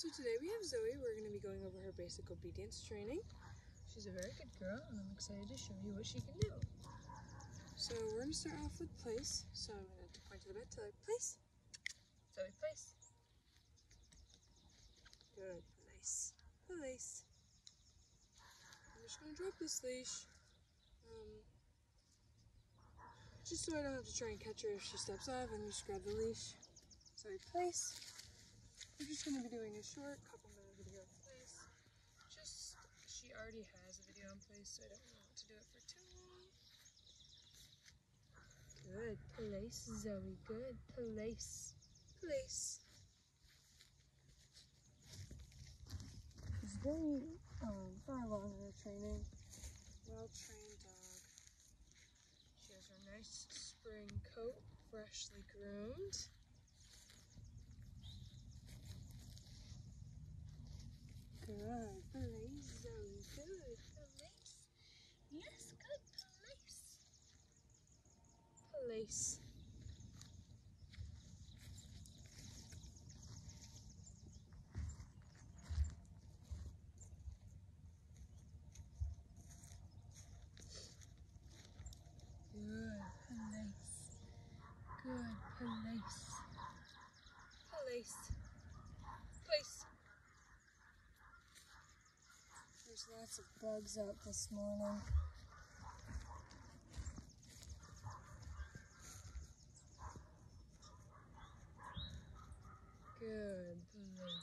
So today we have Zoey. We're going to be going over her basic obedience training. She's a very good girl, and I'm excited to show you what she can do. So we're going to start off with place. So I'm going to point to the bed, tell her place. Zoey, place. Good, place. Place. I'm just going to drop this leash. Um, just so I don't have to try and catch her if she steps off and just grab the leash. Zoey, place. We're just going to be doing a short couple minute video in place. Just, she already has a video in place, so I don't want to do it for too long. Good place, Zoey. Good place. Place. She's very um, far along in her training. Well trained dog. She has her nice spring coat, freshly groomed. Good place. Yes, good place. Place. Good place. Good place. Place. Place. There's lots of bugs out this morning. Good place.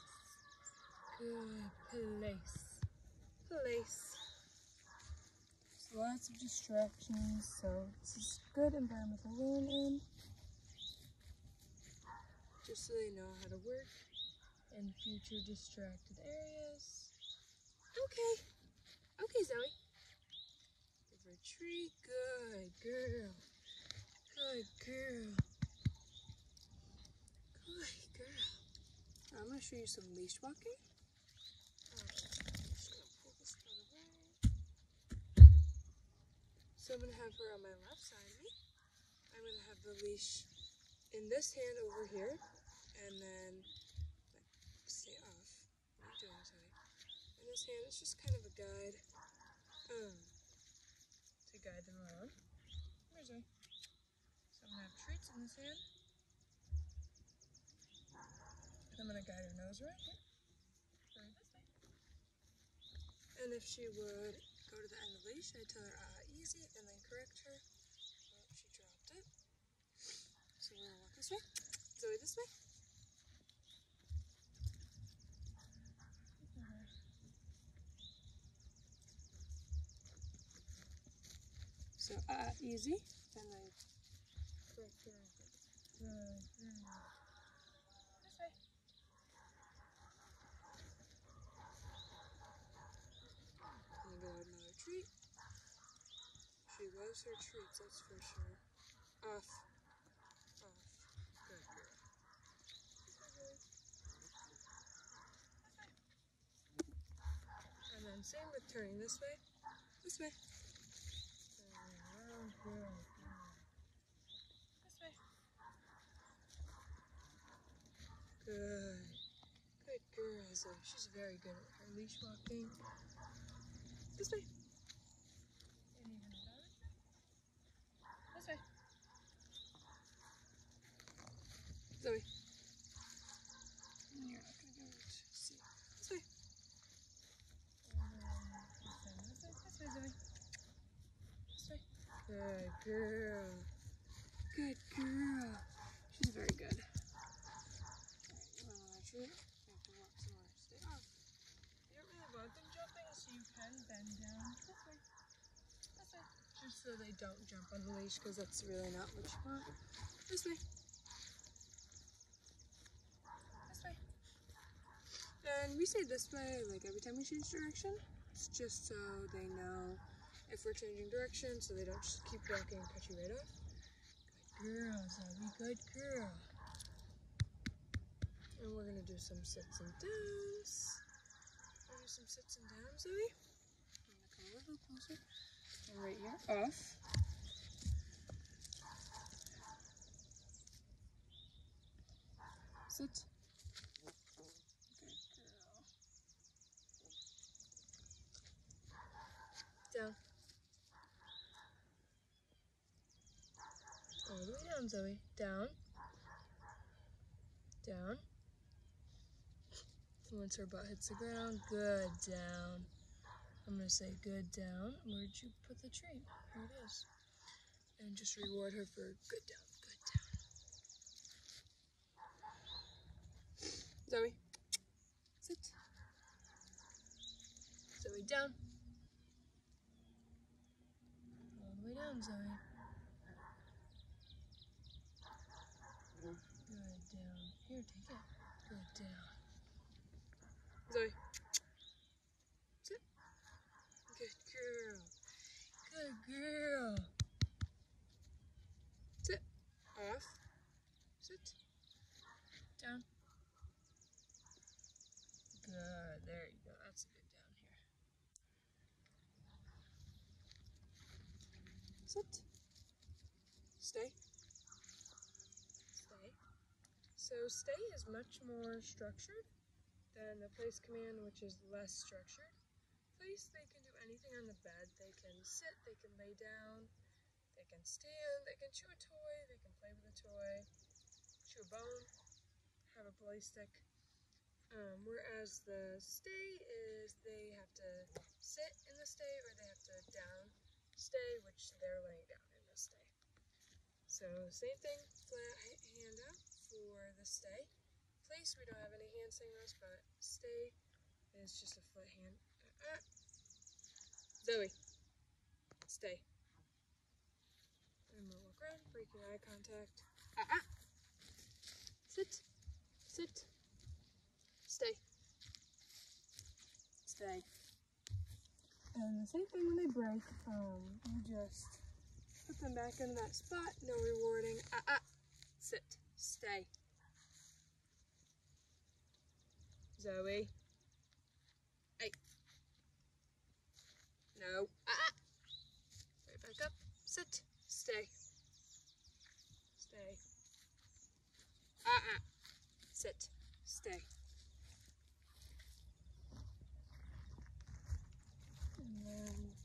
Good place. Place. There's lots of distractions, so it's just good environment to learn in. Just so they know how to work in future distracted areas. Okay. Okay, Zoey. Give her a treat. Good girl. Good girl. Good girl. Now I'm going to show you some leash walking. Just gonna pull this out of the way. So I'm going to have her on my left side of me. I'm going to have the leash in this hand over here. And then, like, stay off. What are you doing, Zoey? In this hand. It's just kind of a guide um, to guide them around. Where's I? So I'm gonna have treats in this hand. And I'm gonna guide her nose right here. And if she would go to the end of the leash, I'd tell her ah easy and then correct her. Oh, she dropped it. So we're gonna walk this way. Zoey this way. So uh, easy, and then correct her. Good, good. This way. And go another treat. She loves her treats, that's for sure. Off. Off. Good girl. And then same with turning this way. This way. This way. Good. Good girl, Zoey. She's very good at her leash walking. This way. And even the other way. This way. Zoey. You're not gonna be able to see. This way. And then this way, this way, Zoey. This way. Good girl. Good girl. She's very good. You really jumping, so you can bend down this way. This way. Just so they don't jump on the leash, because that's really not what you want. This way. This way. And we say this way, like every time we change direction. It's just so they know if we're changing direction, so they don't just keep walking and cut you right off. Good girl, Zoey. Good girl. And we're gonna do some sits and downs. Gonna do some sits and downs, Zoey. I'm gonna come a little closer. And right here, off. Sit. Good girl. Down, Zoey. Down. Down. Once her butt hits the ground, good down. I'm gonna say good down. Where'd you put the treat? Here it is. And just reward her for good down, good down. Zoey, sit. Zoey, down. All the way down, Zoey. Good down. Here, take it. Good down. Zoey. Sit. Good girl. Good girl. Sit. Off. Sit. Down. Good. There you go. That's a good down here. Sit. Stay. Stay. So stay is much more structured than the place command, which is less structured. Place, they can do anything on the bed. They can sit, they can lay down, they can stand, they can chew a toy, they can play with a toy, chew a bone, have a play stick. Um, whereas the stay is they have to sit in the stay or they have to down stay, which they're laying down in the stay. So same thing, flat hand out for the stay. Place, we don't have any hand signals, but stay is just a foot hand. Uh, uh. Zoey, stay. And we'll look around, breaking eye contact. Uh, uh. Sit, sit, stay, stay. And the same thing when they break, um, you just put them back in that spot, no rewarding. Uh, uh. Sit, stay. Zoey. Hey. No. Ah. ah. Right back up. Sit. Stay. Stay. Ah. ah. Sit. Stay. Then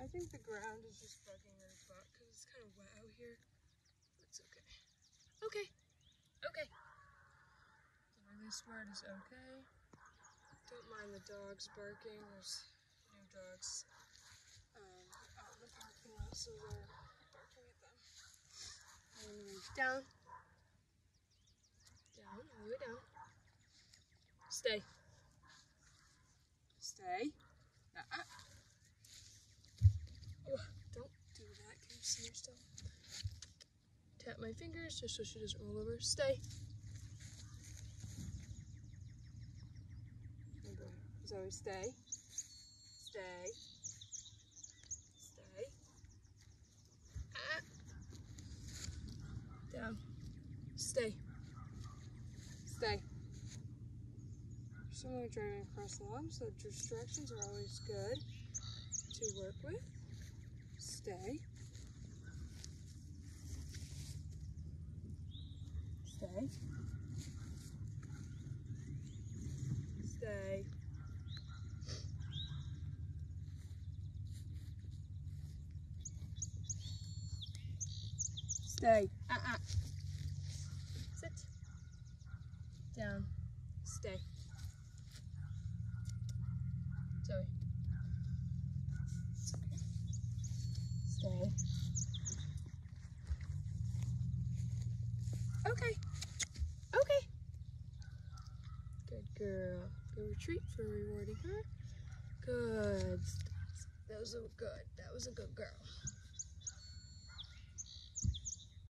I think the ground is just bugging her butt because it's kind of wet out here. It's. Okay. Okay. Word is okay. Don't mind the dogs barking. There's new dogs um, out in the parking lot, so they're barking at them. And reach down. Down, all the way down. Stay. Stay. Uh-uh. Oh, don't do that. Can you see her still? Tap my fingers just so she doesn't roll over. Stay. Zoey, stay. Stay. Stay. Ah. Down. Stay. Stay. Someone driving across the lawn, so distractions are always good to work with. Stay. Stay. Stay. Stay. Uh-uh. Sit. Down. Stay. Zoey. Stay. Okay. Okay. Good girl. Go retreat for rewarding her. Good. That was a good. That was a good girl.